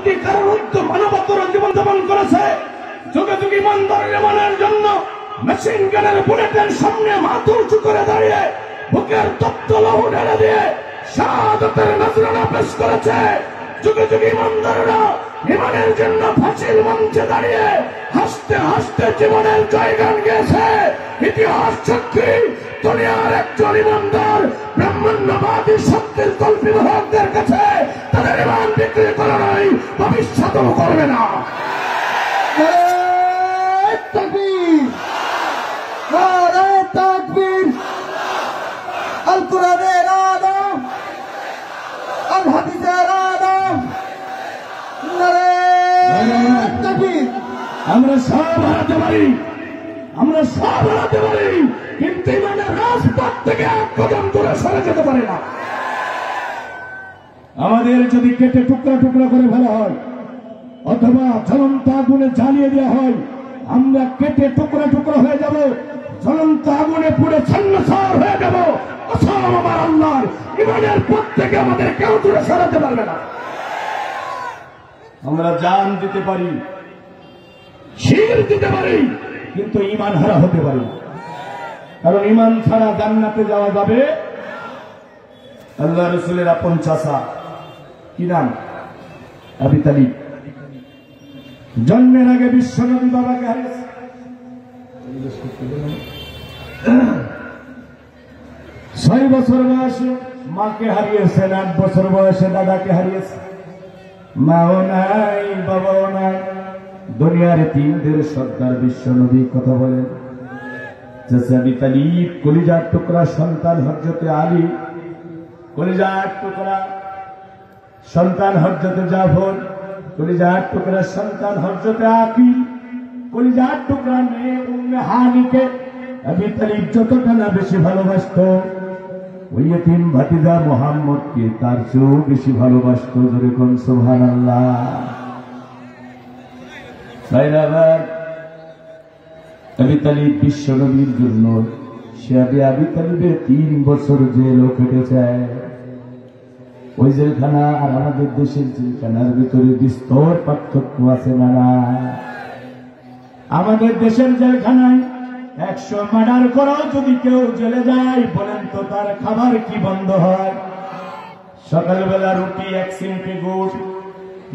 অঙ্গীকারের ঐক্য মানবতর জীবন যাপন করেছে। যুগে যুগে ইমানদার ইমানের জন্য মেশিন গানের বুলেটের সামনে মাথা উঁচু করে দাঁড়িয়ে বুকের তপ্ত লহু ঢেলে দিয়ে শাহাদতের নজরানা পেশ করেছে। যুগে যুগে ইমানদাররা ইমানের জন্য ফাঁসির মঞ্চে দাঁড়িয়ে হাসতে হাসতে জীবনের জয়গান গেছে ইতিহাস সাক্ষী দুনিয়ার একজন ইমানদার, ব্রাহ্মণ্যবাদী শক্তির কল্পিত হকদের কাছে করবে না। আল কোরআনের আল হাদিসের আমরা সব হারাতে পারি। আমরা সব হারাতে পারি। কিন্তু ইমানের রাজপথ থেকে এক কদম দূরে সরে যেতে পারে না। আমাদের যদি কেটে টুকরা টুকরা করে ফেলা হয় অথবা জ্বলন্ত আগুনে জ্বালিয়ে দেওয়া হয় আমরা কেটে টুকরা টুকরা হয়ে যাব জ্বলন্ত আগুনে পুড়ে ছন্ন হয়ে যাব। অসম আমার আল্লাহর ইমানের পথ থেকে আমাদের কেউ দূরে সরাতে পারবে না। আমরা জান দিতে পারি শির দিতে পারি কিন্তু ইমান হারা হতে পারি কারণ ইমান ছাড়া জান্নাতে যাওয়া যাবে আল্লাহ রসুলের আপন চাষা কি নাম? আবি তালিব। জন্মের আগে বিশ্বনবী বাবাকে হারিয়েছে। ছয় বছর বয়সে মাকে হারিয়েছেন, আট বছর বয়সে দাদাকে হারিয়েছে। মাও নাই, বাবাও নাই। দুনিয়ার তিনদের সর্দার বিশ্বনবী কথা বলেন। কলিজার টুকরা সন্তান হজরতে আলী, কলিজার টুকরা সন্তান হজরতে জাফর কলিজার টুকরা সন্তান হজরতে আকিল, কলিজার টুকরা মেয়ে উম্মে হানিকে আবি তালিব যতটা না বেশি ভালোবাসত, ওই এতিম ভাতিজা মোহাম্মদকে তার চেয়েও বেশি ভালোবাসত, জোরে কোন সোহান আল্লাহ আবি তালিব বিশ্ব নবীর জন্য সে আবি আবি তালিবের তিন বছর যে লোক জেলও কেটেছে। ওই জেলখানা আর আমাদের দেশের জেলখানার ভিতরে বিস্তর পার্থক্য আছে না আমাদের দেশের জেলখানায় একশো মার্ডার করাও যদি কেউ জেলে যায়, বলেন তো তার খাবার কি বন্ধ হয়? সকালবেলা রুটি, এক সিমটি গুড়,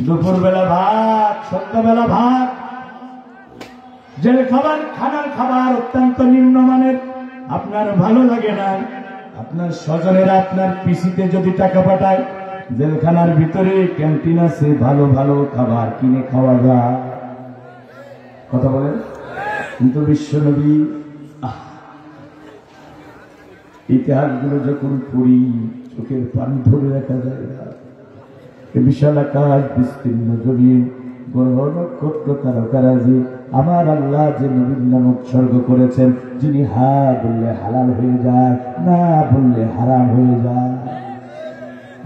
দুপুরবেলা ভাত, সন্ধ্যাবেলা ভাত। জেল খাবার, খানার খাবার অত্যন্ত নিম্নমানের, আপনার ভালো লাগে না। আপনার স্বজনেরা আপনার পিসিতে যদি টাকা পাঠায়, জেলখানার ভিতরে ক্যান্টিন আছে, ভালো ভালো খাবার কিনে খাওয়া যায়। কথা বলেন? কিন্তু বিশ্বনবী ইতিহাসগুলো যখন পড়ি, চোখের পানি ধরে রাখা যায় না। বিশাল আকাশ, বিস্তীর্ণ জমিন নক্ষত্র তারকারাজি আমার আল্লাহ যে নবীর নাম উৎসর্গ করেছেন, যিনি হা বললে হালাল হয়ে যায়, না বললে হারাম হয়ে যায়।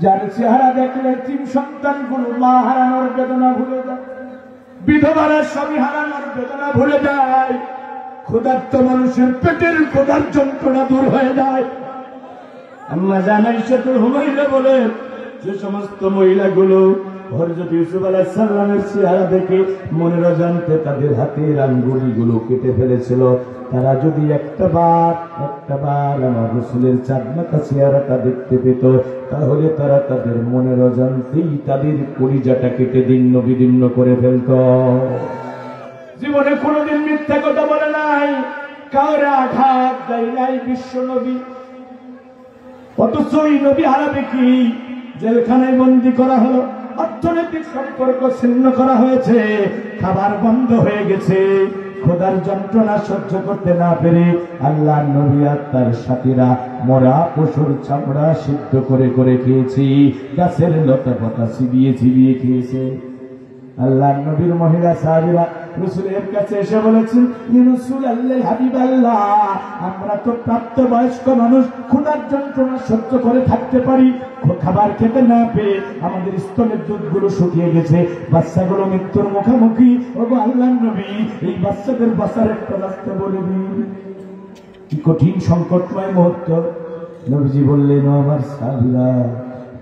যার চেহারা দেখলে তিন সন্তানগুলো মা হারানোর বেদনা ভুলে যায়, বিধবারা স্বামী হারানোর বেদনা ভুলে যায়, ক্ষুধার্ত মানুষের পেটের ক্ষুধার যন্ত্রণা দূর হয়ে যায়। আল্লাহ জানাই সে তো হুমাইলে বলে যে সমস্ত মহিলাগুলো হরজত ইউসুফ আলাহ সাল্লামের চেহারা দেখে মনের অজান্তে তাদের হাতের আঙ্গুলিগুলো কেটে ফেলেছিল। তারা যদি একটা বার একটা বার আমার রসুলের চাঁদমাতা চেহারাটা দেখতে পেত, তাহলে তারা তাদের মনের অজান্তেই তাদের কলিজাটা কেটে দিন্ন বিদীর্ণ করে ফেলত। জীবনে কোনোদিন মিথ্যা কথা বলে নাই। কাউরে আঘাত দেয় নাই বিশ্ব নবী? অথচ এই নবী হারাবে কি? জেলখানায় বন্দি করা হলো, অর্থনৈতিক সম্পর্ক ছিন্ন করা হয়েছে, খাবার বন্ধ হয়ে গেছে। খোদার যন্ত্রণা সহ্য করতে না পেরে আল্লাহ নবী তার সাথীরা মরা পশুর চামড়া সিদ্ধ করে করে খেয়েছি, গাছের লতা পাতা চিবিয়ে চিবিয়ে খেয়েছে। আল্লাহ নবীর মহিলা সাহাবিরা রসুলের কাছে এসে বলেছেন রসুল আল্লাহ হাবিব আল্লাহ, আমরা তো প্রাপ্ত বয়স্ক মানুষ, ক্ষুধার যন্ত্রণা সহ্য করে থাকতে পারি, খাবার খেতে না পেয়ে আমাদের স্তনের দুধগুলো শুকিয়ে গেছে, বাচ্চাগুলো মৃত্যুর মুখোমুখি। ওগো আল্লাহ নবী, এই বাচ্চাদের বাঁচার একটা রাস্তা বলে কি কঠিন সংকটময় মুহূর্ত। নবীজি বললেন আমার সাবিরা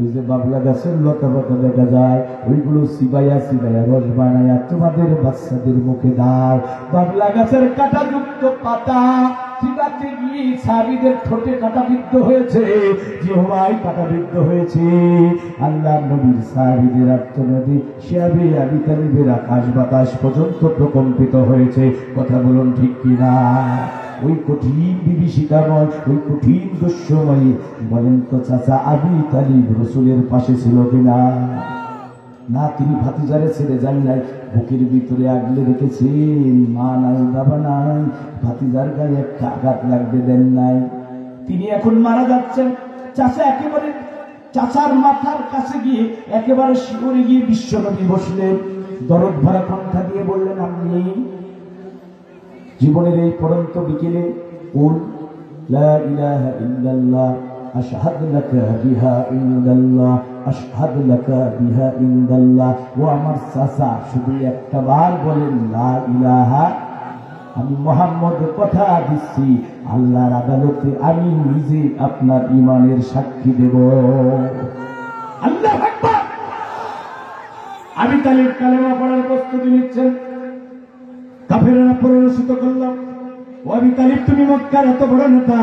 ওই যে বাবলা গাছের লতা পাতা দেখা যায়, ওইগুলো সিবাইয়া সিবাইয়া রস বানাইয়া তোমাদের বাচ্চাদের মুখে দাও। বাবলা গাছের কাঁটাযুক্ত পাতা চিবাতে গিয়ে সাবিদের ঠোঁটে কাঁটাবিদ্ধ হয়েছে জিহ্বাই কাঁটাবিদ্ধ হয়েছে। আল্লাহ নবীর সাহাবিদের আত্মনদী আকাশ বাতাস পর্যন্ত প্রকম্পিত হয়েছে। কথা বলুন ঠিক কিনা? ওই কঠিন বিভীষিকাময়, ওই কঠিন দুঃসময়ে বলেন তো চাচা আবি তালিব রসুলের পাশে ছিল কিনা? না, তিনি ভাতিজারে ছেড়ে যান নাই। বুকের ভিতরে আগলে রেখেছেন মা নাই, বাবা নাই। ভাতিজার গায়ে একটা আঘাত লাগবে দেন নাই। তিনি এখন মারা যাচ্ছেন। চাচা একেবারে, চাচার মাথার কাছে গিয়ে একেবারে শিবরে গিয়ে বিশ্বনবী বসলেন। দরদ ভরা কণ্ঠা দিয়ে বললেন, আপনি জীবনের এই পরন্ত বিকেলে কুল, লা ইনদাল্লাহ ও আমার চাচা, শুধু একটা বার বলেন, লা ইলাহা, আমি মোহাম্মদ কথা দিচ্ছি, আল্লাহর আদালতে আমি নিজে আপনার ইমানের সাক্ষী দেব। আল্লাহ আমি তালিব কালেমা পড়ার প্রস্তুতি নিচ্ছেন। কাফেরা পরিণত করলাম। ও আমি তালিব, তুমি মক্কার এত বড় নেতা।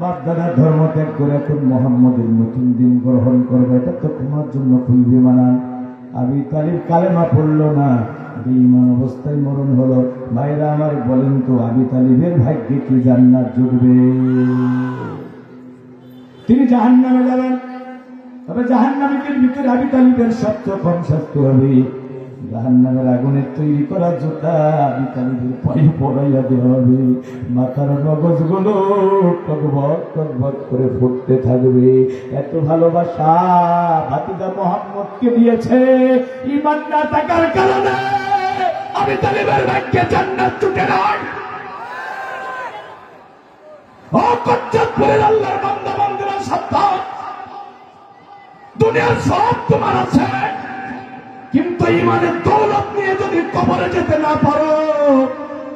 বাপ দাদা ধর্ম ত্যাগ করে এখন মোহাম্মদের নতুন দিন গ্রহণ করবে, এটা তো তোমার জন্য খুলবে মানান আমি তালিব কালেমা পড়ল না, বেঈমান অবস্থায় মরণ হলো। ভাইরা আমার বলেন তো আবি তালিবের ভাগ্যে কি জান্নাত জুড়বে তিনি জাহান নামে যাবেন তবে জাহান নামীদের ভিতরে আবি তালিবের সবচেয়ে কম শাস্তি হবে। জাহান নামের আগুনের তৈরি করা জুতা তালিবের পায়ে পড়াইয়া দেওয়া হবে। মাথার মগজগুলো টকবক করে ফুটতে থাকবে। এত ভালোবাসা ভাতিজা মোহাম্মদকে দিয়েছে। ইমান না থাকার কারণে আমি তালিবের ভাগ্যে জান্নাত ছুটে নয় ও কচ্চাতপুরের আল্লাহর বান্দা, বান্দিরা, সাবধান। দুনিয়ার সব তোমার আছে। কিন্তু ইমানের দৌলত নিয়ে যদি কবরে যেতে না পারো,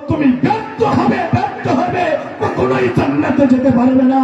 তুমি ব্যর্থ হবে ব্যর্থ হবে, কখনোই জান্নাতে যেতে পারবে না।